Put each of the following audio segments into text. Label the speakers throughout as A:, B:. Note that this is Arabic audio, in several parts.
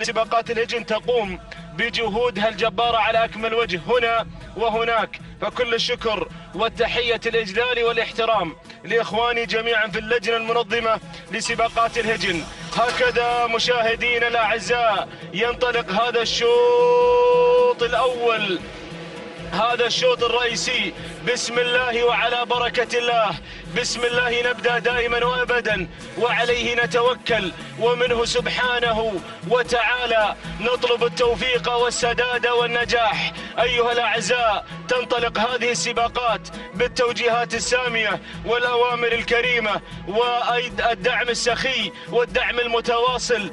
A: سباقات الهجن تقوم بجهودها الجبارة على أكمل وجه. هنا وهناك فكل الشكر والتحية الإجلال والإحترام لإخواني جميعا في اللجنة المنظمة لسباقات الهجن. هكذا مشاهدينا الأعزاء ينطلق هذا الشوط الأول هذا الشوط الرئيسي. بسم الله وعلى بركة الله. بسم الله نبدأ دائما وأبدا. وعليه نتوكل. ومنه سبحانه وتعالى. نطلب التوفيق والسداد والنجاح. أيها الأعزاء تنطلق هذه السباقات بالتوجيهات السامية والأوامر الكريمة والدعم السخي والدعم المتواصل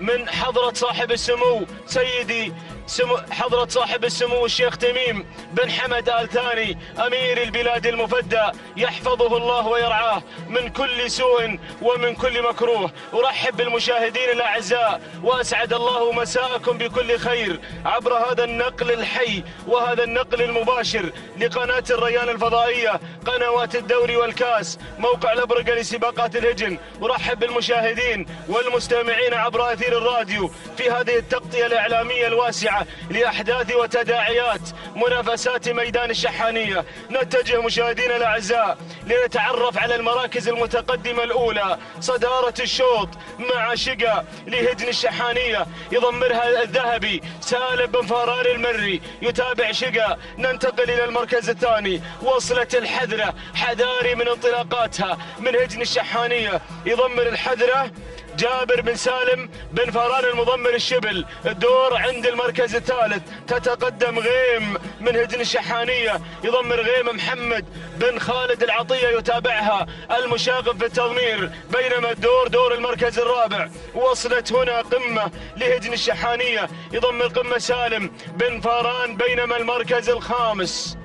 A: من حضرة صاحب السمو سيدي سمو حضرة صاحب السمو الشيخ تميم بن حمد آل ثاني أمير البلاد المفدى يحفظه الله ويرعاه من كل سوء ومن كل مكروه. أرحب بالمشاهدين الأعزاء وأسعد الله مساءكم بكل خير عبر هذا النقل الحي وهذا النقل المباشر لقناة الريان الفضائية قنوات الدوري والكاس موقع الأبرقة لسباقات الهجن. أرحب بالمشاهدين والمستمعين عبر أثير الراديو في هذه التغطية الإعلامية الواسعة. لأحداث وتداعيات منافسات ميدان الشحانية. نتجه مشاهدينا الأعزاء لنتعرف على المراكز المتقدمة الأولى صدارة الشوط مع شقة لهجن الشحانية. يضمرها الذهبي سالم بن فاران المري. يتابع شقة ننتقل إلى المركز الثاني. وصلت الحذرة حذاري من انطلاقاتها من هجن الشحانية. يضمر الحذرة جابر بن سالم بن فران المضمر الشبل. الدور عند المركز الثالث. تتقدم غيم من هدن الشحانية. يضمر غيم محمد بن خالد العطية يتابعها. المشاغب في التضمير. بينما الدور دور المركز الرابع. وصلت هنا قمة لهجن الشحانية. يضمر قمة سالم بن فاران بينما المركز الخامس.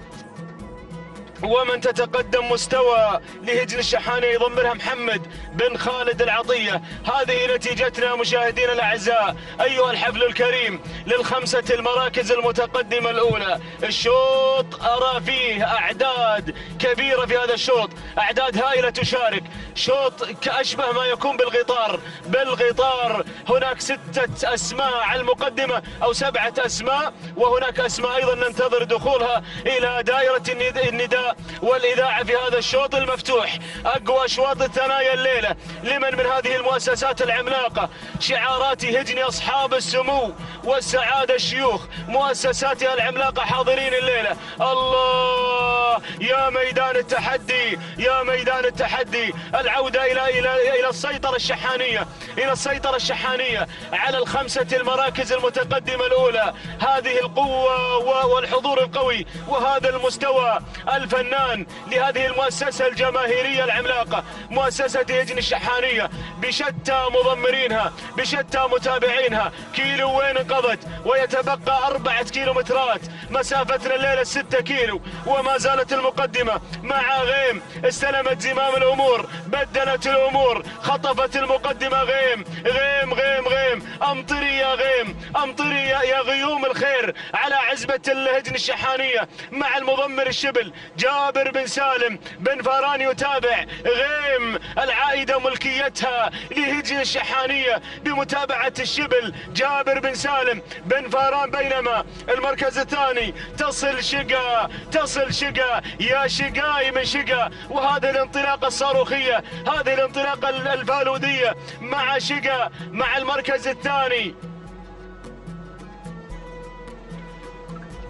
A: ومن تتقدم مستوى لهجن الشحانة يضمرها محمد بن خالد العطية. هذه نتيجتنا مشاهدينا الأعزاء. أيها الحفل الكريم للخمسة المراكز المتقدمة الأولى الشوط أرى فيه أعداد كبيرة في هذا الشوط أعداد هائلة تشارك. شوط كأشبه ما يكون بالغطار بالغطار هناك ستة أسماء على المقدمة أو سبعة أسماء وهناك أسماء أيضا ننتظر دخولها إلى دائرة النداء. والإذاعة في هذا الشوط المفتوح. أقوى أشواط الثنايا الليلة لمن من هذه المؤسسات العملاقة. شعارات هجن أصحاب السمو والسعادة الشيوخ. مؤسساتها العملاقة حاضرين الليلة. الله! يا ميدان التحدي! يا ميدان التحدي! العودة إلى إلى إلى السيطرة الشحانية. إلى السيطرة الشحانية. على الخمسة المراكز المتقدمة الأولى. هذه القوة والحضور القوي. وهذا المستوى. الفنان لهذه المؤسسة الجماهيرية العملاقة مؤسسة هجن الشحانية بشتى مضمرينها بشتى متابعينها. كيلو وين انقضت؟ ويتبقى أربعة كيلومترات. مسافتنا الليلة ستة كيلو. وما زالت المقدمة. مع غيم استلمت زمام الأمور بدلت الأمور. خطفت المقدمة غيم. غيم غيم غيم. أمطري يا غيم. أمطري يا غيوم الخير. على عزبة الهجن الشحانية. مع المضمر الشبل. جابر بن سالم بن فاران يتابع. غيم العائدة ملكيتها لهجن الشحانية بمتابعة الشبل. جابر بن سالم بن فاران بينما المركز الثاني. تصل شقا تصل شقا. يا شقاي من شقا. وهذه الانطلاقة الصاروخية هذه الانطلاقة الفالودية مع شقا مع المركز الثاني.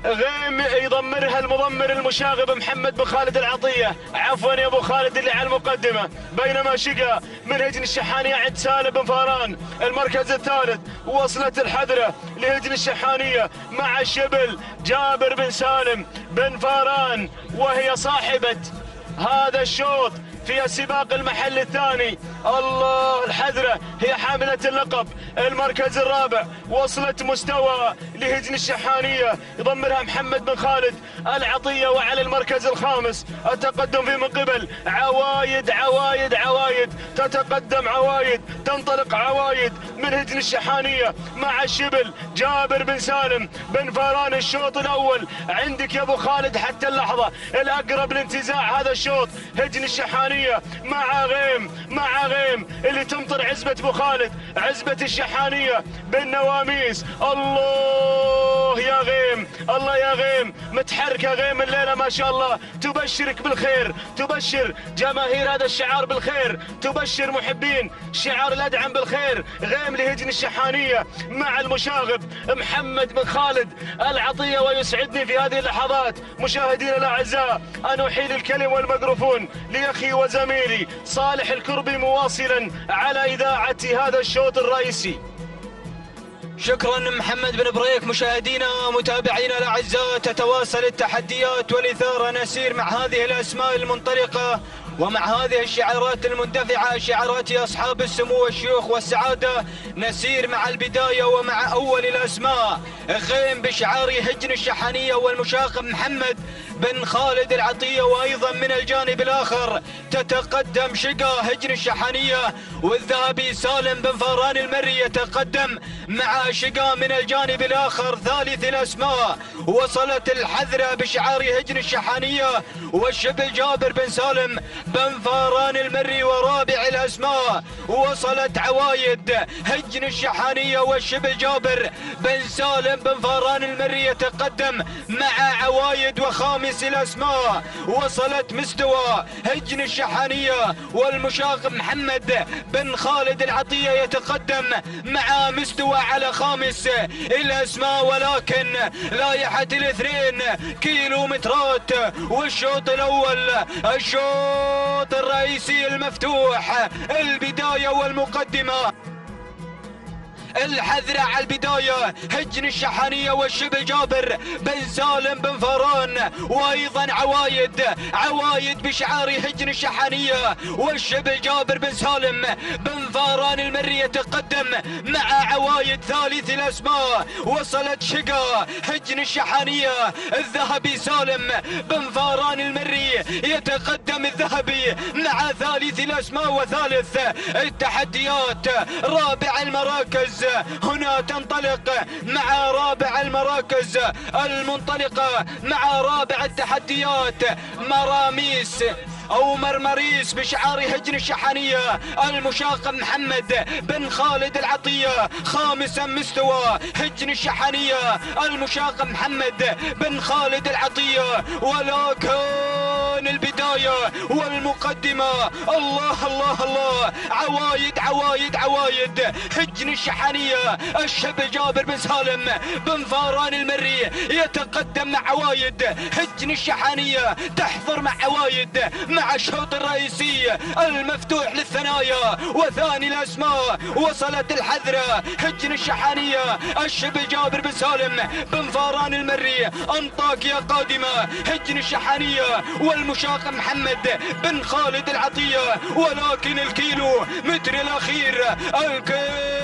A: غيم يضمرها المضمر المشاغب محمد بن خالد العطية. عفوا يا أبو خالد اللي على المقدمة. بينما شقا من هجن الشحانية عند سالم بن فاران. المركز الثالث وصلت الحذرة لهجن الشحانية مع الشبل جابر بن سالم بن فاران وهي صاحبة هذا الشوط. في السباق المحل الثاني. الله الحذرة. هي حاملة اللقب. المركز الرابع. وصلت مستوى لهجن الشحانية. يضمرها محمد بن خالد. العطية وعلى المركز الخامس. التقدم في من قبل. عوايد عوايد عوايد. تتقدم عوايد. تنطلق عوايد من هجن الشحانية. مع الشبل جابر بن سالم. بن فاران الشوط الأول. عندك يا أبو خالد حتى اللحظة. الأقرب لانتزاع هذا الشوط. هجن الشحانية. الشحانية مع غيم مع غيم اللي تمطر عزبة أبو خالد عزبة الشحانية بالنواميس. الله! الله يا غيم متحركة غيم الليلة ما شاء الله. تبشرك بالخير تبشر جماهير هذا الشعار بالخير تبشر محبين شعار الأدعم بالخير. غيم لهجن الشحانية مع المشاغب محمد بن خالد العطية ويسعدني في هذه اللحظات. مشاهدينا الأعزاء أن أحيل الكلم والميكروفون لأخي وزميلي صالح الكربي مواصلا على إذاعة هذا الشوط الرئيسي.
B: شكرا محمد بن بريك مشاهدينا متابعينا الأعزاء تتواصل التحديات والإثارة. نسير مع هذه الأسماء المنطلقة. ومع هذه الشعارات المندفعة شعارات أصحاب السمو والشيوخ والسعادة نسير مع البداية ومع أول الأسماء. غيم بشعار هجن الشحنية والمشاق محمد بن خالد العطية وأيضا من الجانب الآخر تتقدم شقا هجن الشحنية والذهبي سالم بن فاران المري يتقدم مع شقا من الجانب الآخر ثالث الأسماء. وصلت الحذرة بشعار هجن الشحنية والشبل جابر بن سالم بن فاران المري ورابع الأسماء. وصلت عوايد هجن الشحانية والشبل جابر. بن سالم بن فاران المري يتقدم مع عوايد وخامس الأسماء. وصلت مستوى هجن الشحانية والمشاق محمد بن خالد العطية يتقدم مع مستوى على خامس الأسماء. ولكن لايحة الاثنين كيلومترات. والشوط الأول الشوط الشوط الرئيسي المفتوح البداية والمقدمة. الحذرة على البداية هجن الشحانية والشبل جابر بن سالم بن فران وأيضا عوايد عوايد بشعار هجن الشحانية والشبل جابر بن سالم. بن فاران المري يتقدم مع عوايد ثالث الأسماء. وصلت شقا هجن الشحانية الذهبي سالم. بن فاران المري يتقدم الذهبي مع ثالث الأسماء وثالث التحديات. رابع المراكز هنا تنطلق مع رابع المراكز المنطلقة مع رابع التحديات مراميس أو مرمريس بشعار هجن الشحانية المشاق محمد بن خالد العطية خامسا مستوى هجن الشحانية المشاق محمد بن خالد العطية ولكن البداية والمقدمة الله الله الله. عوايد عوايد عوايد. هجن الشحانية الشب جابر بن سالم بن فاران المري يتقدم مع عوايد. هجن الشحانية تحضر مع عوايد مع الشوط الرئيسي. المفتوح للثنايا وثاني الأسماء. وصلت الحذرة. هجن الشحانية الشبل جابر بن سالم بن فاران المري. أنطاكيا قادمة. هجن الشحانية والمشاق محمد بن خالد العطية ولكن الكيلو متر الأخير الكيلو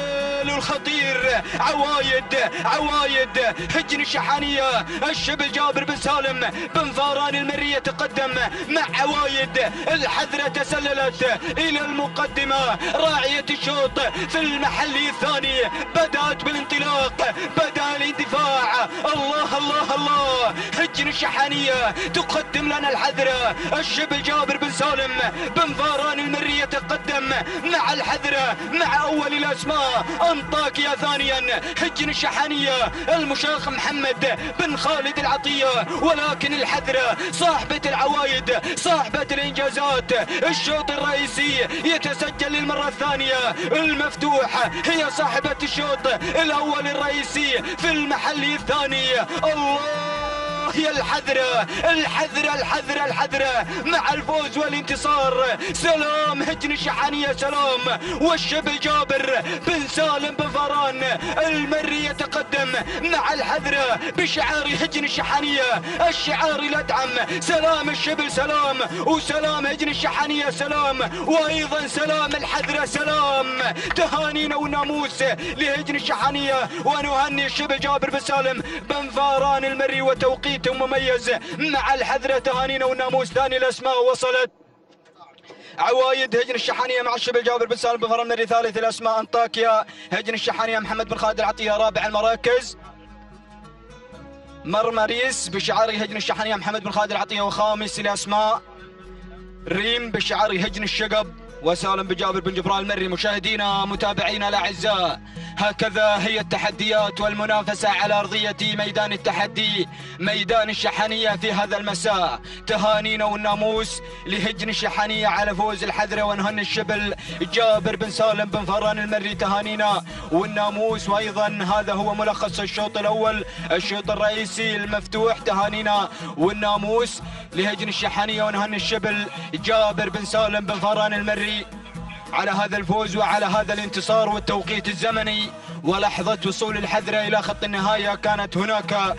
B: الخطير. عوايد عوايد. هجن الشحانية الشبل جابر بن سالم بن فاران المري يتقدم مع عوايد. الحذرة تسللت إلى المقدمة. راعية الشوط في المحل الثاني. بدأت بالانطلاق بدأ الاندفاع. الله الله الله. هجن الشحانية تقدم لنا الحذرة. الشبل جابر بن سالم بن فاران المري يتقدم مع الحذرة مع أول الأسماء. أنطاكيا ثانيا. هجن الشحانية المشاخ محمد بن خالد العطية. ولكن الحذرة صاحبة العوايد صاحبة الإنجازات. الشوط الرئيسي يتسجل للمرة الثانية. المفتوحة هي صاحبة الشوط الأول الرئيسي في المحل الثاني. الله! هي الحذرة الحذرة الحذرة الحذرة مع الفوز والانتصار سلام هجن الشحانية سلام. والشبل جابر بن سالم بن فران المري يتقدم مع الحذرة بشعار هجن الشحانية الشعار الأدعم. سلام الشبل سلام وسلام هجن الشحانية سلام. وأيضا سلام الحذرة سلام. تهانينا وناموس لهجن الشحانية ونهني الشبل جابر بن سالم بن فاران المري وتوقيت توقيت مميز مع الحذرة تهانينا والناموس ثاني الأسماء وصلت. عوايد هجن الشحانية مع الشبل جابر بن سالم بفرمنري ثالث الأسماء أنطاكيا. هجن الشحانية محمد بن خالد العطية رابع المراكز. مرمريس بشعار هجن الشحانية محمد بن خالد العطية وخامس الأسماء. ريم بشعار هجن الشقب. وسالم بجابر بن جبران المري مشاهدينا متابعينا الأعزاء. هكذا هي التحديات والمنافسة على أرضية ميدان التحدي ميدان الشحنية في هذا المساء. تهانينا والناموس لهجن الشحنية على فوز الحذرة ونهن الشبل. جابر بن سالم بن فران المري تهانينا والناموس وأيضا هذا هو ملخص الشوط الأول. الشوط الرئيسي المفتوح تهانينا والناموس لهجن الشحنية ونهن الشبل. جابر بن سالم بن فران المري على هذا الفوز وعلى هذا الانتصار والتوقيت الزمني ولحظة وصول الحذرة إلى خط النهاية كانت هناك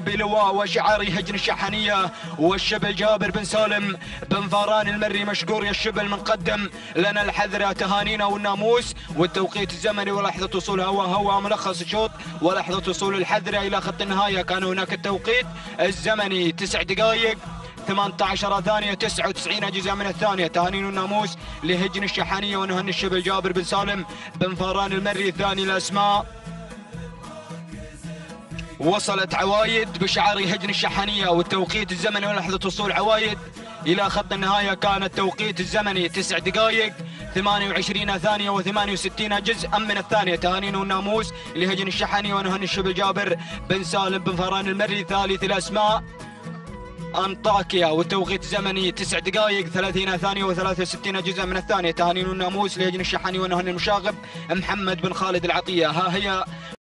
B: بلواء وشعار هجن الشحنية والشبل جابر بن سالم بن فاران المري مشكور يا الشبل مقدم لنا الحذرة تهانينا والناموس والتوقيت الزمني ولحظة وصولها وهو ملخص الشوط ولحظة وصول الحذرة إلى خط النهاية. كان هناك التوقيت الزمني تسع دقائق 18 ثانية 99 أجزاء من الثانية. تهانين الناموس لهجن الشحانية ونهن الشبل جابر بن سالم بن فاران المري الثاني الأسماء وصلت عوايد بشعار هجن الشحانية والتوقيت الزمني ولحظة وصول عوايد. إلى خط النهاية كان التوقيت الزمني تسع دقائق 28 ثانية و68 جزءا من الثانية. تهانين الناموس لهجن الشحانية ونهن الشبل جابر بن سالم بن فاران المري ثالث الأسماء أنطاكيا والتوقيت الزمني 9 دقائق 30 ثانية و63 جزء من الثانية. تهانين الناموس لهجن الشحاني ونهن المشاغب. محمد بن خالد العطية. ها هي